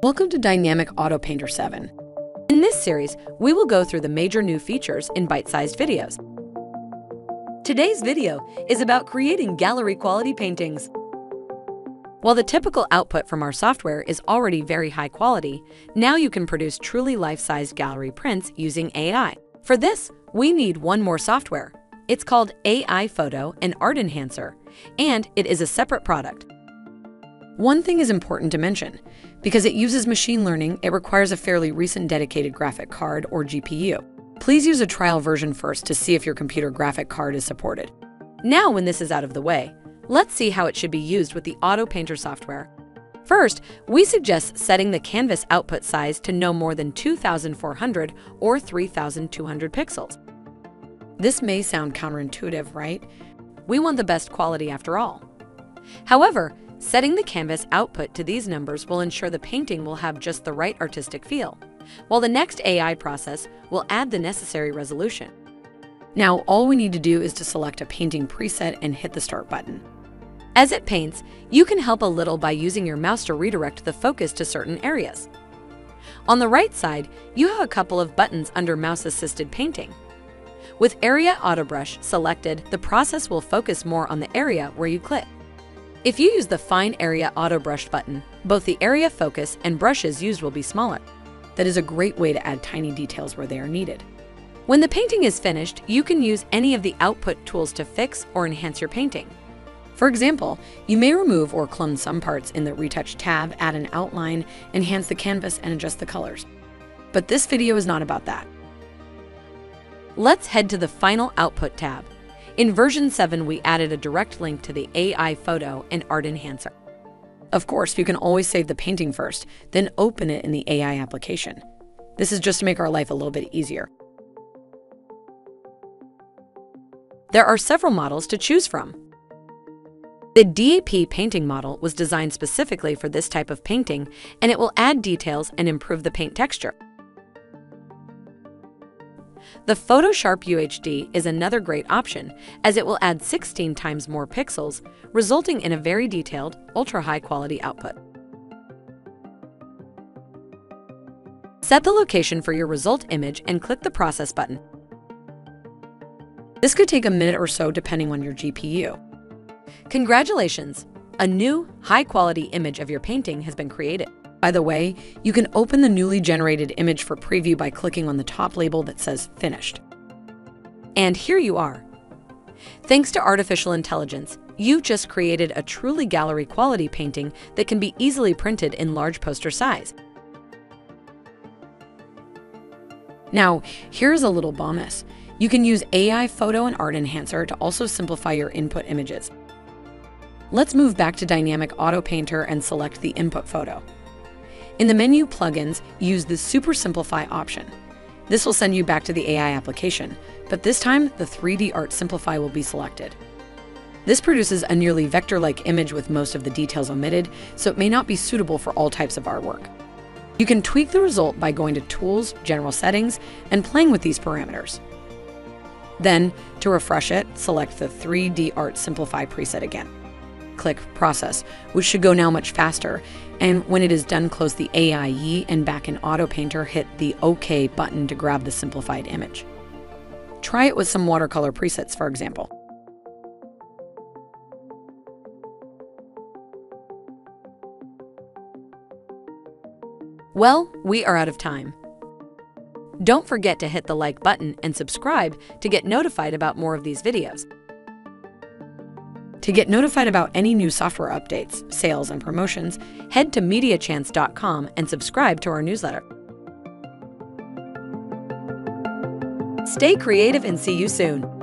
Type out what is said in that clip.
Welcome to Dynamic Auto Painter 7. In this series, we will go through the major new features in bite-sized videos. Today's video is about creating gallery quality paintings. While the typical output from our software is already very high quality, now you can produce truly life-sized gallery prints using AI. For this, we need one more software. It's called AI Photo and Art Enhancer, and it is a separate product. One thing is important to mention. Because it uses machine learning, it requires a fairly recent dedicated graphic card or GPU. Please use a trial version first to see if your computer graphic card is supported. Now, when this is out of the way, let's see how it should be used with the Auto Painter software. First, we suggest setting the canvas output size to no more than 2,400 or 3,200 pixels. This may sound counterintuitive, right? We want the best quality after all. However, Setting the canvas output to these numbers will ensure the painting will have just the right artistic feel, while the next AI process will add the necessary resolution. Now, all we need to do is to select a painting preset and hit the Start button. As it paints, you can help a little by using your mouse to redirect the focus to certain areas. On the right side, you have a couple of buttons under mouse-assisted painting. With Area Auto Brush selected, the process will focus more on the area where you click. If you use the Fine Area Auto Brush button, both the area focus and brushes used will be smaller. That is a great way to add tiny details where they are needed. When the painting is finished, you can use any of the output tools to fix or enhance your painting. For example, you may remove or clone some parts in the Retouch tab, add an outline, enhance the canvas, and adjust the colors. But this video is not about that. Let's head to the Final Output tab. In version 7, we added a direct link to the AI Photo and Art Enhancer. Of course, you can always save the painting first, then open it in the AI application. This is just to make our life a little bit easier. There are several models to choose from. The DAP painting model was designed specifically for this type of painting, and it will add details and improve the paint texture. The PhotoSharp UHD is another great option as it will add 16 times more pixels, resulting in a very detailed, ultra-high quality output. Set the location for your result image and click the Process button. This could take a minute or so depending on your GPU. Congratulations! A new, high-quality image of your painting has been created. By the way, you can open the newly generated image for preview by clicking on the top label that says Finished. And here you are. Thanks to artificial intelligence, you've just created a truly gallery quality painting that can be easily printed in large poster size. Now, here's a little bonus. You can use AI Photo and Art Enhancer to also simplify your input images. Let's move back to Dynamic Auto Painter and select the input photo. In the menu Plugins, use the Super Simplify option. This will send you back to the AI application, but this time the 3D Art Simplify will be selected. This produces a nearly vector-like image with most of the details omitted, so it may not be suitable for all types of artwork. You can tweak the result by going to Tools, General Settings, and playing with these parameters. Then, to refresh it, select the 3D Art Simplify preset again click Process, which should go now much faster. And when it is done, close the AIE and back in Auto Painter, hit the OK button to grab the simplified image. Try it with some watercolor presets, for example. Well, we are out of time. Don't forget to hit the like button and subscribe to get notified about more of these videos. To get notified about any new software updates, sales, and promotions, head to MediaChance.com and subscribe to our newsletter. Stay creative and see you soon.